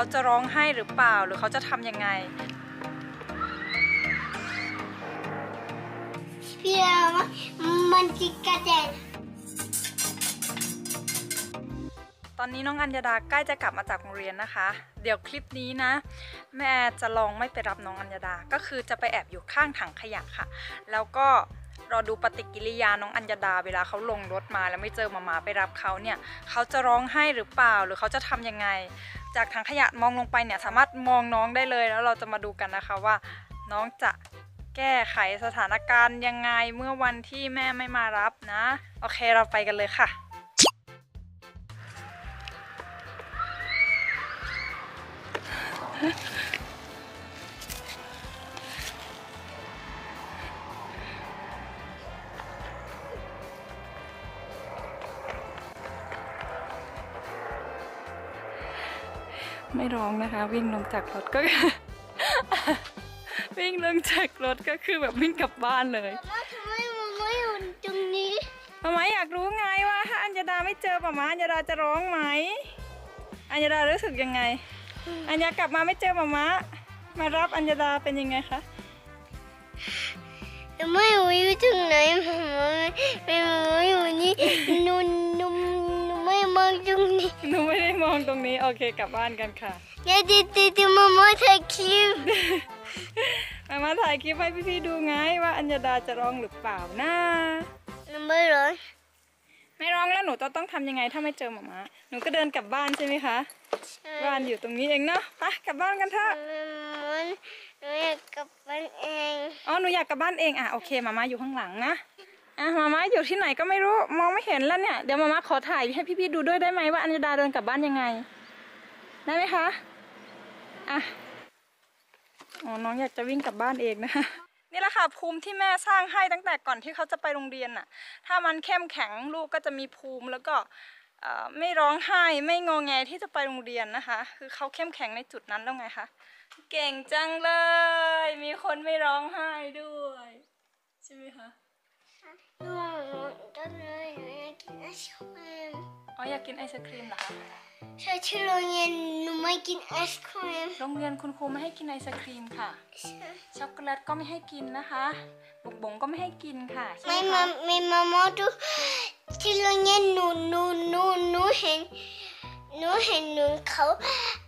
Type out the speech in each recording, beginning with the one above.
เขาจะร้องไห้หรือเปล่า หรือเขาจะทำยังไง พี่ว่ามันจิกกระเด็นตอนนี้น้องอัญญาดาใกล้จะกลับมาจากโรงเรียนนะคะ เดี๋ยวคลิปนี้นะ แม่จะลองไม่ไปรับน้องอัญญาดา ก็คือจะไปแอบอยู่ข้างถังขยะค่ะ แล้วก็ รอดูปฏิกิริยาน้องอัญญาดาเวลาเขาลงรถมาแล้วไม่เจอมามาไปรับเขาเนี่ยเขาจะร้องไห้หรือเปล่าหรือเขาจะทำยังไง จากถังขยะมองลงไปเนี่ยสามารถมองน้องได้เลย แล้วเราจะมาดูกันนะคะว่า น้องจะแก้ไขสถานการณ์ยังไงเมื่อวันที่แม่ไม่มารับนะ โอเคเราไปกันเลยค่ะ ไม่ร้องนะคะ วิ่งลงจากรถก็ วิ่งลงจากรถก็คือแบบวิ่งกลับบ้านเลยมาทำไมมันไม่อยู่ตรงนี้มามาอยากรู้ไงว่าถ้าอัญญาดาไม่เจอป้ามาอัญญาดาจะร้องไหมอัญญาดารู้สึกยังไง อัญญากลับมาไม่เจอป้ามามารับอัญญาดาเป็นยังไงคะไม่รู้อยู่ตรงไหนมันไม่ไม่อยู่นี่หนูหนูหนูไม่มองต รงนี้หนูไม่ได้มองตรงนี้ โอเคกลับบ้านกันค่ะเดี๋ยวเดี๋ยวเดี๋ยวเดี๋ยวมามาถ่ายคลิปมามาถ่ายคลิปให้พี่ๆดูไงว่าอัญญาดาจะร้องหรือเปล่านะหนูไม่ร้อนไม่ร้องแล้วหนูจะต้องทำยังไงถ้าไม่เจอหมามาหนูก็เดินกลับบ้านใช่ไหมคะบ้านอยู่ตรงนี้เองเนาะไปกลับบ้านกันเถอะมันหนูอยากกลับบ้านเองอ๋อหนูอยากกลับบ้านเองอะโอเคมาม่าอยู่ข้างหลังนะ อะมาม่าอยู่ที่ไหนก็ไม่รู้มองไม่เห็นแล้วเนี่ย เดี๋ยวมาม่าขอถ่ายให้พี่ๆดูด้วยได้ไหมว่าอัญญาดาเดินกลับบ้านยังไง ได้ไหมคะอะอ๋อน้องอยากจะวิ่งกลับบ้านเองนะคะนี่แหละค่ะภูมิที่แม่สร้างให้ตั้งแต่ก่อนที่เขาจะไปโรงเรียนน่ะ ถ้ามันเข้มแข็งลูกก็จะมีภูมิแล้วก็ไม่ร้องไห้ไม่งอแงที่จะไปโรงเรียนนะคะ คือเขาเข้มแข็งในจุดนั้นแล้วไงคะเก่งจังเลย มีคนไม่ร้องไห้ด้วย ใช่ไหมคะ อนนี้หนูอยากกินไอศครีมอ๋ออยากกินไอศครีมเหรอคะใช่ที่โรงเรียนหนูไม่กินไอศครีม โรงเรียนคุณครูไม่ให้กินไอศครีมค่ะใช่ช็อกโกแลตก็ไม่ให้กินนะคะบุกบงก็ไม่ให้กินค่ะใช่ไหมไม่คะมาไม่มามาดูที่โรงเรียนหนูหนูหนูหนูเห็นหนูเห็นหนูเขา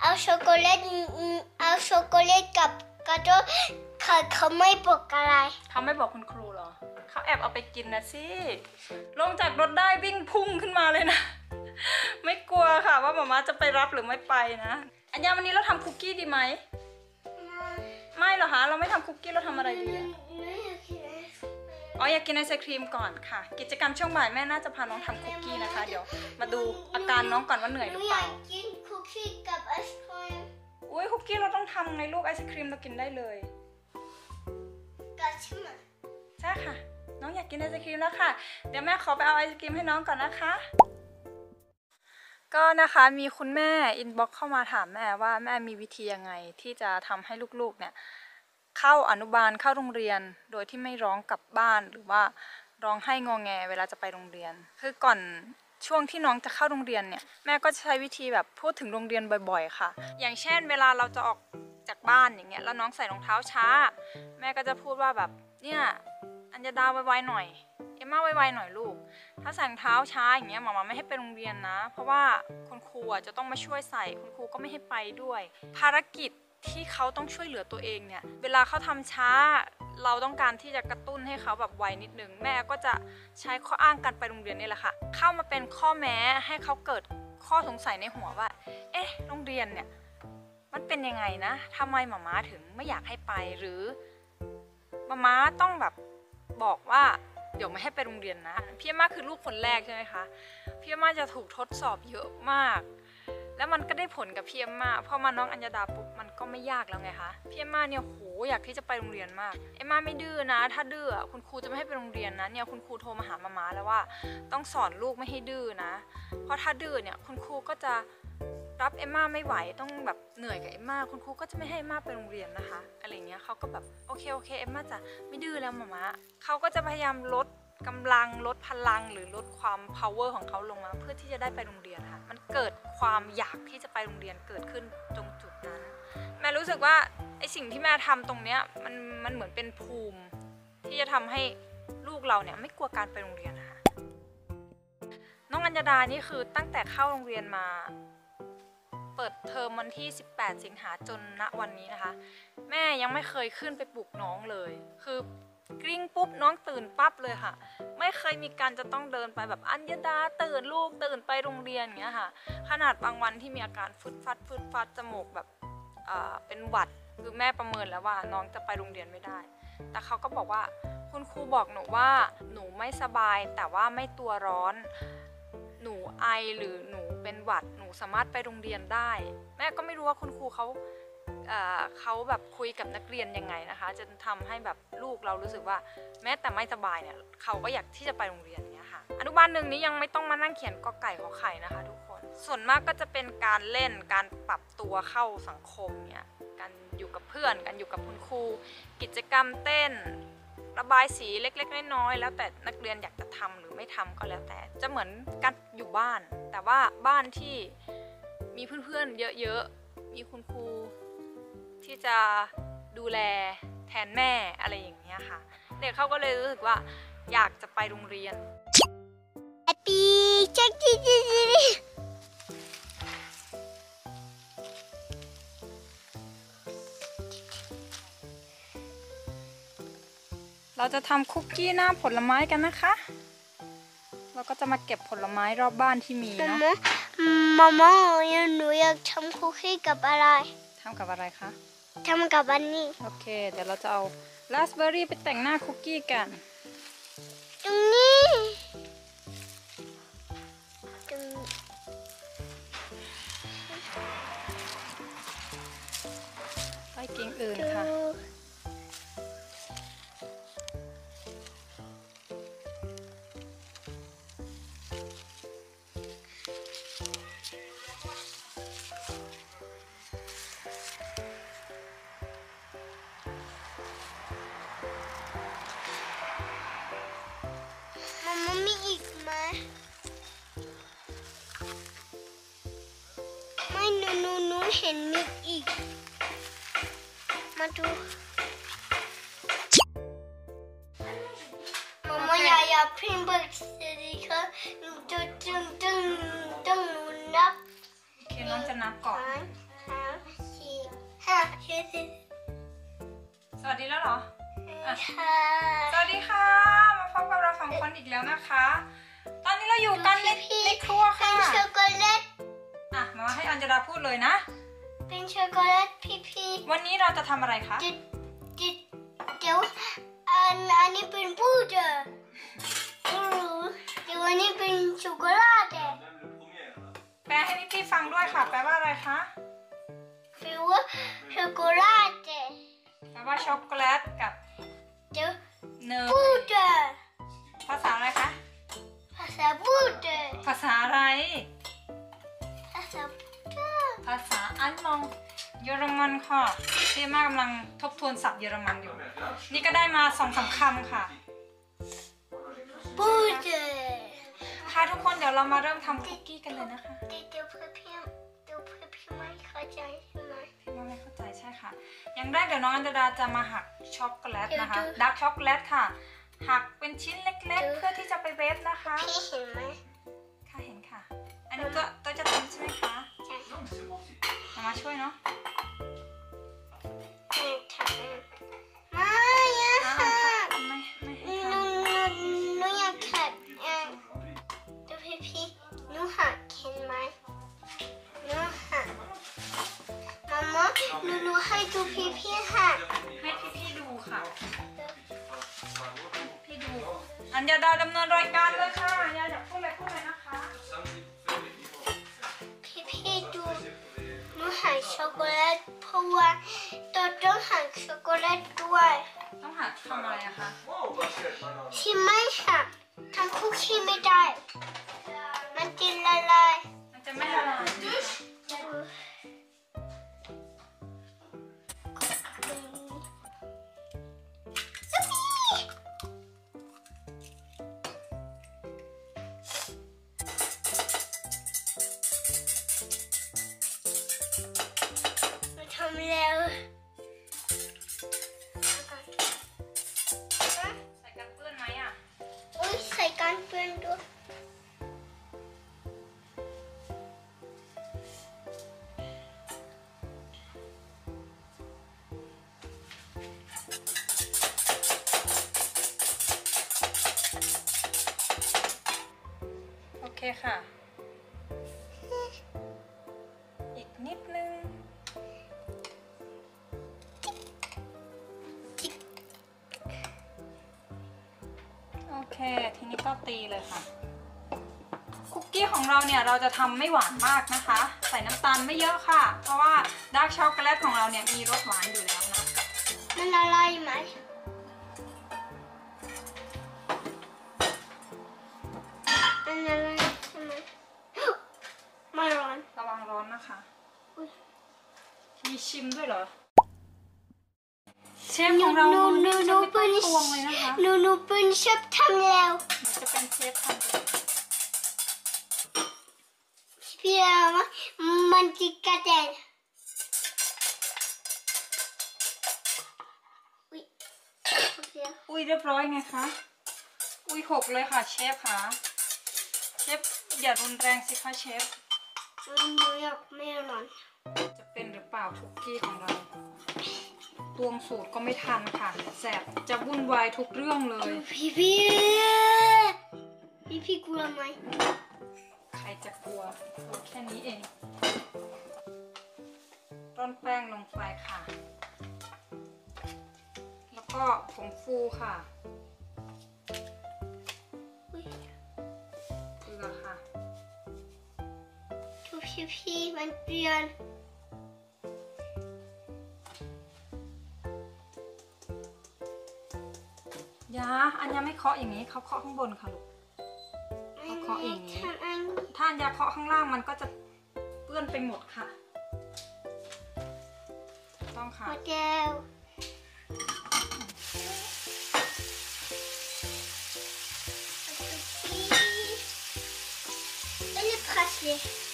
เอาช็อกโกแลตเอาช็อกโกแลตกับกระโดดเขาเขาไม่บอกอะไรเขาไม่บอกคุณครู เหรอเขาแอบเอาไปกินนะสิลงจากรถได้วิ่งพุ่งขึ้นมาเลยนะ ไม่กลัวค่ะว่าหมามาจะไปรับหรือไม่ไปนะอัญญาวันนี้เราทำคุกกี้ดีไหมไม่หรอคะเราไม่ทำคุกกี้เราทำอะไรดีอะอ๋ออยากกินไอศครีมก่อนค่ะ กิจกรรมช่วงบ่ายแม่น่าจะพาน้องทำคุกกี้นะคะ เดี๋ยวมาดูอาการน้องก่อนว่าเหนื่อยหหนูรืออเปยาล่ากกินคุกกี้กับไอศครีมอุ้ยคุกกี้เราต้องทำไงลูกไอศครีมเรากินได้เลยกับใช่ไหมใช่ค่ะ น้องอยากกินไอศครีมแล้วค่ะ เดี๋ยวแม่ขอไปเอาไอศครีมให้น้องก่อนนะคะ ก็นะคะมีคุณแม่อินบ็อกเข้ามาถามแม่ว่าแม่มีวิธียังไงที่จะทำให้ลูกๆเนี่ยเข้าอนุบาลเข้าโรงเรียนโดยที่ไม่ร้องกลับบ้านหรือว่าร้องให้งอแงเวลาจะไปโรงเรียน คือก่อนช่วงที่น้องจะเข้าโรงเรียนเนี่ยแม่ก็จะใช้วิธีแบบพูดถึงโรงเรียนบ่อย ๆ ค่ะ อย่างเช่น เวลาเราจะออกจากบ้านอย่างเงี้ยแล้วน้องใส่รองเท้าช้า แม่ก็จะพูดว่าแบบเนี่ย อัญญาดาไวๆหน่อย เอ็มมาไวๆหน่อยลูก ถ้าใส่รองเท้าช้าอย่างเงี้ยหมอมาไม่ให้ไปโรงเรียนนะ เพราะว่าคุณครูอะจะต้องมาช่วยใส่คุณครูก็ไม่ให้ไปด้วย ภารกิจที่เขาต้องช่วยเหลือตัวเองเนี่ย เวลาเขาทำช้า เราต้องการที่จะกระตุ้นให้เขาแบบไวนิดนึง แม่ก็จะใช้ข้ออ้างการไปโรงเรียนนี่แหละค่ะ เข้ามาเป็นข้อแม้ให้เขาเกิดข้อสงสัยในหัวว่า เอ๊ะ โรงเรียนเนี่ย มันเป็นยังไงนะทำไมหมาม้าถึงไม่อยากให้ไป หรือหมาม้าต้องแบบ บอกว่าเดี๋ยวไม่ให้ไปโรงเรียนนะ พี่มมาคือลูกคนแรกใช่ไหมคะ พี่มมาจะถูกทดสอบเยอะมาก แล้วมันก็ได้ผลกับพี่มมาพอมาน้องอัญญาดาปุ๊บมันก็ไม่ยากแล้วไงคะพี่มมาเนี่ยโหอยากที่จะไปโรงเรียนมากเอมมาไม่ดื้อนะ ถ้าดื้อคุณครูจะไม่ให้ไปโรงเรียนนะเนี่ยคุณครูโทรมาหามามาแล้วว่า ต้องสอนลูกไม่ให้ดื้อนะ เพราะถ้าดื้อเนี่ยคุณครูก็จะ รับเอมมาไม่ไหวต้องแบบเหนื่อยกับเอมมาคุณครูก็จะไม่ให้เอมมาไปโรงเรียนนะคะอะไรเงี้ยเขาก็แบบโอเคโอเคเอมมาจะไม่ดื้อแล้วมาม้าเขาก็จะพยายามลดกำลังลดพลังหรือลดความ power ของเขาลงมาเพื่อที่จะได้ไปโรงเรียนค่ะมันเกิดความอยากที่จะไปโรงเรียนเกิดขึ้นตรงจุดนั้นแม่รู้สึกว่าไอสิ่งที่แม่ทำตรงเนี้ยมันมันเหมือนเป็นภูมิ ที่จะทำให้ลูกเราเนี่ยไม่กลัวการไปโรงเรียนนะคะน้องอัญญาดานี่คือตั้งแต่เข้าโรงเรียนมา ปิดเทอมวันที่ 18 สิงหาจนณวันนี้นะคะ แม่ยังไม่เคยขึ้นไปปลุกน้องเลย คือกริ้งปุ๊บน้องตื่นปั๊บเลยค่ะ ไม่เคยมีการจะต้องเดินไปแบบอัญญดาตื่นลูกตื่นไปโรงเรียนอย่างเงี้ยค่ะ ขนาดบางวันที่มีอาการฟึดฟัดฟึดฟัดจมูกแบบเอ่อเป็นหวัดคือแม่ประเมินแล้วว่าน้องจะไปโรงเรียนไม่ได้ แต่เขาก็บอกว่าคุณครูบอกหนูว่าหนูไม่สบายแต่ว่าไม่ตัวร้อน หนูไอหรือหนูเป็นหวัด สามารถไปโรงเรียนได้ แม่ก็ไม่รู้ว่าคุณครูเขาเเขาแบบคุยกับนักเรียนยังไงนะคะจนทำให้แบบลูกเรารู้สึกว่า แม้แต่ไม่สบายเนี่ยเขาก็อยากที่จะไปโรงเรียนเนี่ยค่ะอนุบาลหนึ่งนี้ยังไม่ต้องมานั่งเขียนกอไก่ขอไข่นะคะ ทุกคนส่วนมากก็จะเป็นการเล่นการปรับตัวเข้าสังคมเนี่ยการอยู่กับเพื่อนการอยู่กับคุณครูกิจกรรมเต้น ระบายสีเล็ก ๆ น้อยๆแล้วแต่นักเรียนอยากจะทำหรือไม่ทำก็แล้วแต่ จะเหมือนการอยู่บ้าน แต่ว่าบ้านที่มีเพื่อนๆเยอะๆมีคุณครูที่จะดูแลแทนแม่อะไรอย่างเงี้ยค่ะ เด็กเขาก็เลยรู้สึกว่าอยากจะไปโรงเรียน Happy check it เราจะทำคุกกี้หน้าผลไม้กันนะคะ เราก็จะมาเก็บผลไม้รอบบ้านที่มีเนาะมาม่าหนูอยากทำคุกกี้กับอะไรทำกับอะไรคะทำกับอันนี้ โอเค เดี๋ยวเราจะเอาราสเบอร์รี่ไปแต่งหน้าคุกกี้กัน ตรงนี้ตรงนี้ไปกิ่งอื่นดูค่ะ ดูมาม่าอย่าอย่าพิมพ์เบิกสิคะหนูจะจึงจึงจึงหนูนับโอเคน้องจะนับก่อนสามสามสี่ห้าหกเจ็ดสวัสดีแล้วเหรออะค่ะสวัสดีค่ะ มาพบกับเราสองคนอีกแล้วนะคะ ตอนนี้เราอยู่กันในในครัวเป็ค่ะนช็อกโกแลตอะมาให้อัญญาดาพูดเลยนะ เป็นช็อกโกแลตพี่พี่วันนี้เราจะทำอะไรคะจิจิเดี๋ยวอันอันนี้เป็นพูดอะเดี๋ยวอันนี้เป็นช็อกโกแลตอะแปลให้พี่ๆฟังด้วยค่ะ แปลว่าอะไรคะฟิวว่าช็อกโกแลตอะแปลว่าช็อกโกแลตกับเดี๋ยวเนยพูดอะภาษาอะไรคะภาษาพูดอะภาษาอะไรภาษาพูดอะภาษา allemand เยอรมันค่ะพี่มากกำลังทบทวนศัพท์เยอรมันอยู่ นี่ก็ได้มาสองสามคำค่ะพูดอะค่ะทุกคนเดี๋ยวเรามาเริ่มทำคุกกี้กันเลยนะคะเดี๋ยวเพื่อนพี่เดี๋ยวเพื่อนพี่ไม่เข้าใจใช่ไหมพี่ว่าไม่เข้าใจใช่ค่ะ อย่างแรกเดี๋ยวน้องอันดาจะมาหักช็อกโกแลตนะคะเดี๋ยวดู dark ช็อกโกแลตค่ะ หักเป็นชิ้นเล็กดูๆเพื่อที่จะไปเวฟนะคะ พี่เห็นไหมค่ะเห็นค่ะ อันนี้ก็ตัวจะทำใช่ไหมคะ ใช่ มามาช่วยเนาะ ช็อกโกแลตด้วยต้องหักทำอะไรอะคะที่ไม่หักทำคุกกี้ไม่ได้ มันจะละลายมันจะไม่ละลาย ส่กันเปื้อนไหมอะอุ้ยใส่กันเปื้อนด้วยโอเคค่ะ ทีนี้ก็ตีเลยค่ะ คุกกี้ของเราเนี่ยเราจะทำไม่หวานมากนะคะ ใส่น้ำตาลไม่เยอะค่ะ เพราะว่า dark ช็อกโกแลตของเราเนี่ยมีรสหวานอยู่แล้วนะ มันละลายไหมมันละลายใช่ไหมไม่ร้อน ระวังร้อนนะคะอุ๊ยมีชิมด้วยเหรอเช ฟของเราหนูหนูจะหนูไม่เป็ต้อนงตวงเลยนะคะหนูหนูเป็นเชฟทำแล้วจะเป็นเชฟทำเองพี่เอามามันจิกกระเด็นอุ๊ยโอเคอุ้ยเรียบร้อยไงคะ อุ้ยหกเลยค่ะเชฟค่ะเชฟอย่ารุนแรงสิคะเชฟหนูอยากไม่ร้อนจะเป็นหรือเปล่าคุกกี้ของเรา ตวงสูตรก็ไม่ทันค่ะ แสบจะวุ่นวายทุกเรื่องเลย พี่พี่พี่พี่กลัวไหม ใครจะกลัวกลัวแค่นี้เองร่อนแป้งลงไปค่ะ แล้วก็ผงฟูค่ะอุ๊ยเกลือค่ะทุกพี่พี่มันเปลี่ยน ยาอันยาไม่เคาะอย่างนี้เขาเคาะข้างบนค่ะลูกเอาเคาะอย่างนี้ถ้าอันยาเคาะข้างล่างมันก็จะเปื้อนไปหมดค่ะ ต้องค่ะโมเล Elle est bracelet. Et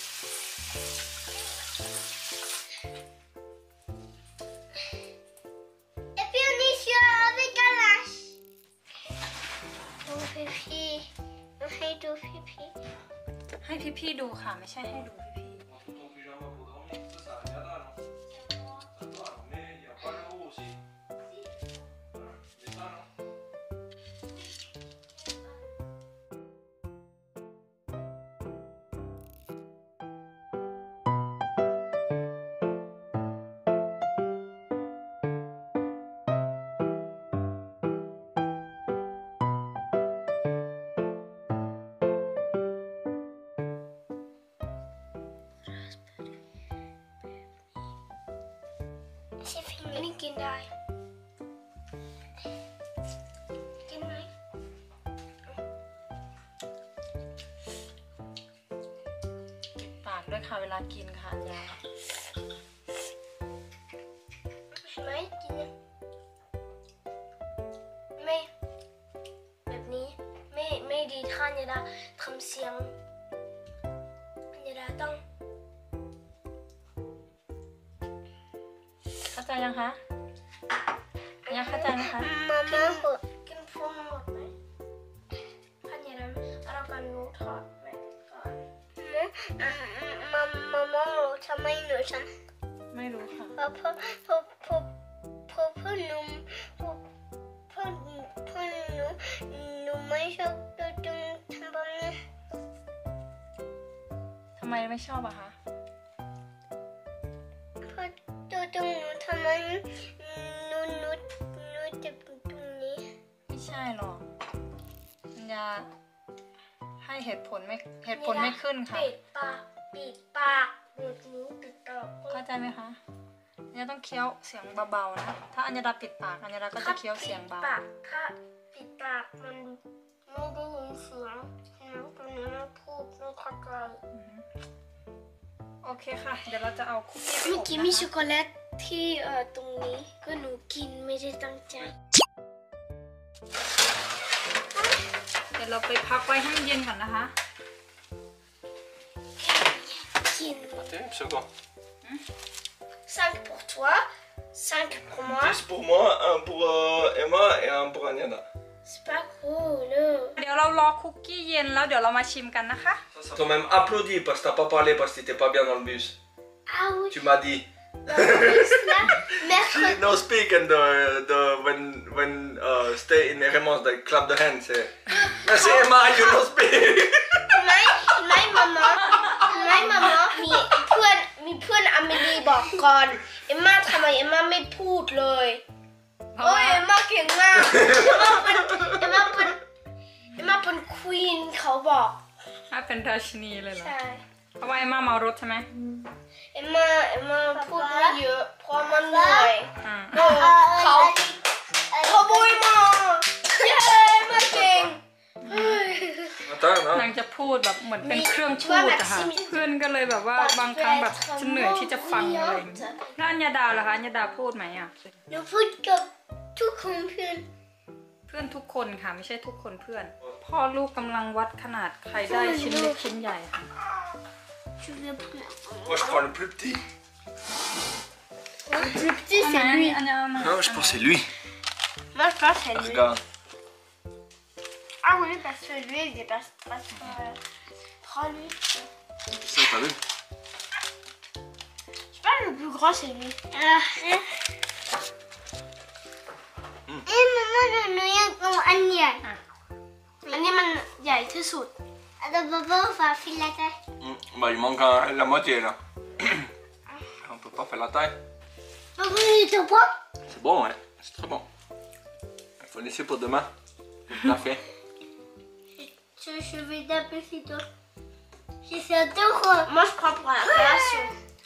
ไม่ใช่ให้ดูพี่ C'est fini. กินได้ กินไหมๆปิดปากด้วยค่ะเวลากินค่ะอันยาไม่กินไม่ แบบนี้ ไม่ ไม่ดีท่านจะได้ทำเสียง ยังคะอันยาเข้าใจไหมคะมาม่าหดกินพูนหมดไหมท่านจะได้เรากันรู้ทอดไหมก่อนมามามาม่ารู้ทำไมหนูทำไม่รู้ค่ะเพราะเพราะเพราะเพราะเพราะเพราะหนูเพราะเพราะเพราะหนูหนูไม่ชอบตัวตรงทำแบบนี้ทำไมไม่ชอบอะคะ เหตุผลไม่เหตุผลไม่ขึ้นค่ะปิดปากปิดปากปิดนิ้วปิดปากเข้าใจไหมคะอัญญาต้องเคี้ยวเสียงเบาๆนะถ้าอัญญาดาปิดปากอัญญาดาก็จะเคี้ยวเสียงเบาปิดปากถ้าปิดปากมันไม่ได้ยินเสียงน้องตัวนี้พูดไม่เข้าใจโอเคค่ะ เดี๋ยวเราจะเอาคุกกี้ไปเมื่ออบกี้นะมีคะช็อกโกแลตที่เอ่อตรงนี้ก็หนูกินไม่ได้ตั้งใจ เดี๋ยวเราไปพักไว้ให้มันเย็นก่อนนะคะ กิน Attends, une seconde. 5 pour toi 5 pour moi 10 pour moi, 1 pour euh, Emma et 1 pour Agnada. c'est pas gros non เดี๋ยวเรารอคุกกี้เย็นแล้วเดี๋ยวเรามาชิมกันนะคะ Ils t'ont même applaudi parce que t'as pas parlé parce que t'étais pas bien dans le bus. ah oui Tu m'as dit. Bah, oui, là, mercredi no speak and the, the when when uh, stay in Eremos, like clap the hands. Say, Merci Emma, you don't speak. my, my ให้มาม่ามีเพื่อนมีเพื่อนอเมรีบอกก่อนเอ็มมาทำไมเอ็มมาไม่พูดเลยเพราะโอ้ว่ายเอ็มมาเก่งมากเอ็มมาเป็นเอ็มมาเป็นเอ็มมาเป็นควีนเขาบอกถ้าเป็นราชินีเลยเหรอใช่ เพราะว่าเอ็มมาเมารถใช่ไหมเอ็มมาเอ็มมาพูดไม่เยอะเพราะมันเหนื่อยอืมโอ้เขาเขาบุยมาเย้มาเก่งเฮ้ย Attends, นาง non จะพูดแบบเหมือนเป็นเครื่องพูเพื่อนดแบบอะค่ะซิมิเพื่อนก็เลยแบบว่าบางครั้งแบบจะเหนื่อยที่จะฟังอะไรอย่างเงี้ยแล้วอัญญาดาล่ะคะอัญญาดาพูดไหมอะหนูพูดกับทุกคนเพื่อนเพื่อนทุกคนค่ะไม่ใช่ทุกคนเพื่อน พ่อลูกกำลังวัดขนาดใครได้ชิ้นเล็กชิ้นใหญ่ค่ะ Tu veux prendre Moi, je prends le plus petit. Le plus petit, c'est lui. Non, je pense c'est lui. Moi, je pense c'est lui. Regarde. Ah oui, parce que lui, il dépasse pas son... Euh, Prends-lui. Ça, t'as vu? Je pense le plus grand, c'est lui. Ah. 이모는 누양도 아니야. 아니면 야 이틀 솥. 나도 먹어 봐 필라테. Bah, il manque un- la moitié là. On peut pas faire la taille. Papa, il est au point C'est bon, ouais. C'est très bon. Il faut laisser pour demain. Tout à fait. Je, je vais taper sur toi. J'ai fait deux fois. Moi, je prends pour la collation.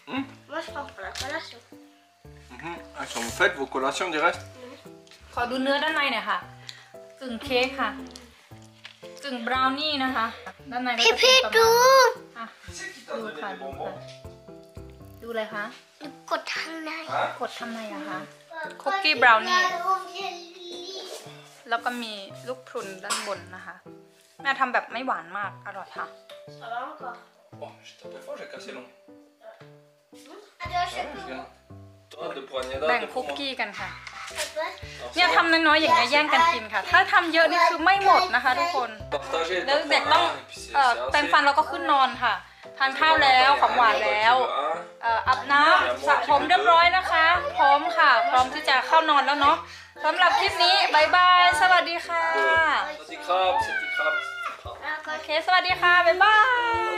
Hmm Moi, je prends pour la collation. Mhm. Ah, sont vous faites vos collations du reste ขอดูเนื้อด้านในหน่อยค่ะกึ่งเค้กค่ะกึ่งบราวนี่นะคะ ด้านในก็จะเป็นประมาณ ดูค่ะดูค่ะดูเลยคะ กดทางใน Hein กดทำไมอะคะ Cookie brownie แล้วก็มีลูกพรุนด้านบนนะคะ แม่ทำแบบไม่หวานมาก อร่อยค่ะ Ça va encore. Oh, j'ai tapé fort, j'ai cassé long. Attends, je Ouais, regarde. Toi, deux poignées แบ่ง d'or คุก pour moi. กี้กันค่ะ Papa, เนี่ยทำน้อยๆอย่างเงี้ยแย่งกันกินค่ะ ถ้าทำเยอะนี่คือไม่หมดนะคะทุกคน Partagez แล้ว t'en เด็ก prends ต้อง un, et puis c'est- เอ่อ c'est แปรง assez. ฟันแล้วก็ขึ้นนอนค่ะ ทานข้าวแล้วของหวานแล้วเอ่ออาบน้ำสระผมเรียบร้อยนะคะ พร้อมค่ะ พร้อมที่จะเข้านอนแล้วเนาะสำหรับคลิปนี้บายบาย สวัสดีค่ะ Ça t'y crabe, ça t'y crabe. โอเค สวัสดีค่ะบ๊ายบาย